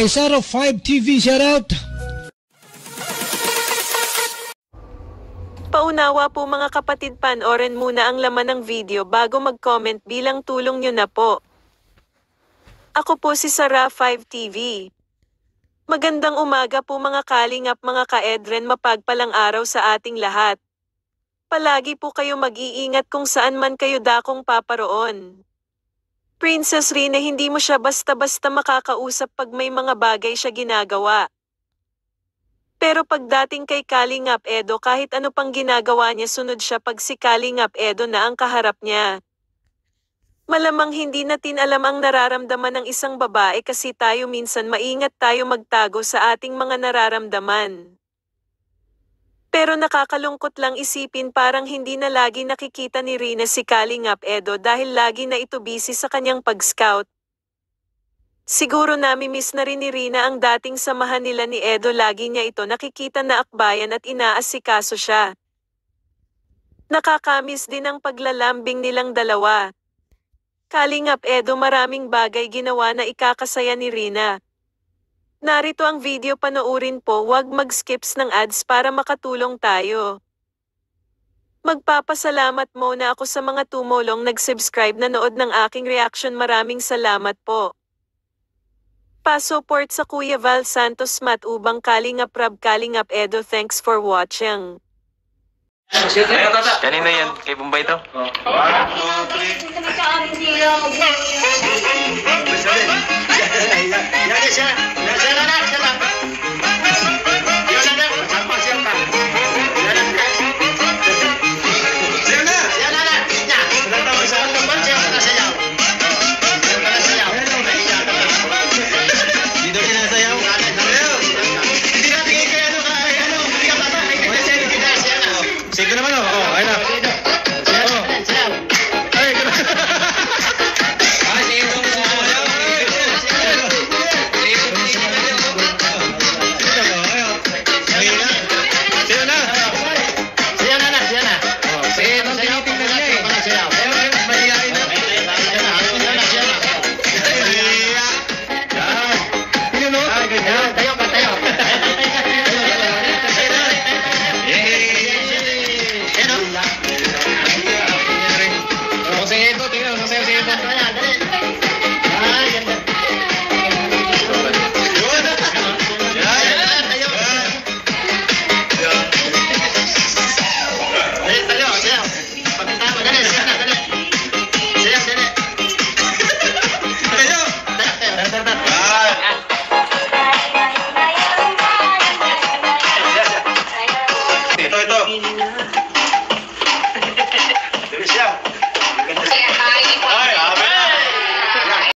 Kay Sarah 5 TV, shout out. Paunawa po mga kapatid panoorin muna ang laman ng video bago mag-comment bilang tulong nyo na po. Ako po si Sarah 5 TV. Magandang umaga po mga kalingap mga kaedren mapagpalang araw sa ating lahat. Palagi po kayo mag-iingat kung saan man kayo dakong paparoon. Princess Rina hindi mo siya basta-basta makakausap pag may mga bagay siya ginagawa. Pero pagdating kay Kalingap Edo kahit ano pang ginagawa niya sunod siya pag si Kalingap Edo na ang kaharap niya. Malamang hindi natin alam ang nararamdaman ng isang babae kasi tayo minsan maingat tayo magtago sa ating mga nararamdaman. Pero nakakalungkot lang isipin parang hindi na lagi nakikita ni Rina si Kalingap Edo dahil lagi na ito busy sa kanyang pag-scout. Siguro nami-miss na rin ni Rina ang dating samahan nila ni Edo lagi niya ito nakikita na akbayan at inaasikaso siya. Nakakamiss din ang paglalambing nilang dalawa. Kalingap Edo maraming bagay ginawa na ikakasaya ni Rina. Narito ang video panoorin po wag mag-skips ng ads para makatulong tayo. Magpapasalamat muna ako sa mga tumulong nag-subscribe na nood ng aking reaction maraming salamat po. Pa-support sa Kuya Val Santos Mat Ubang Kalingap Rab Kalingap Edo thanks for watching. Kanino yan? Kay Bombay to? Dito Oh,